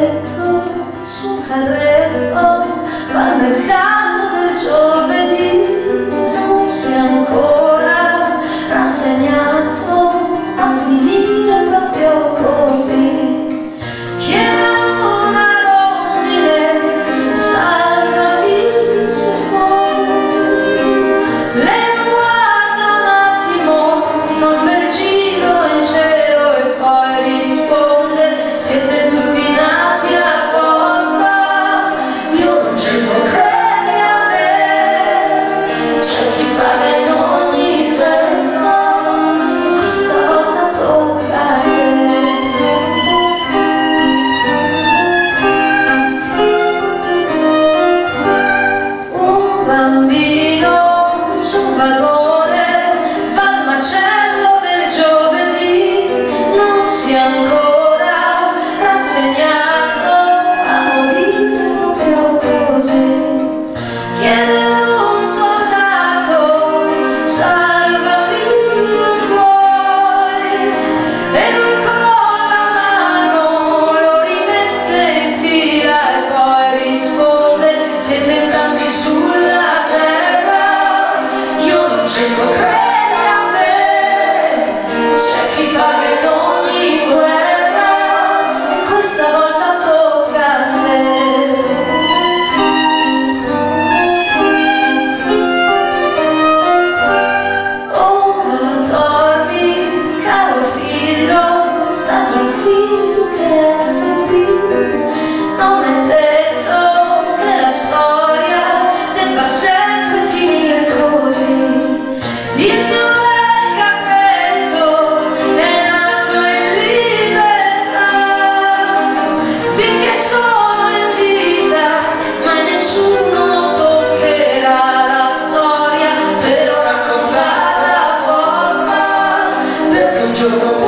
Socorro, socorro. 많은 지었고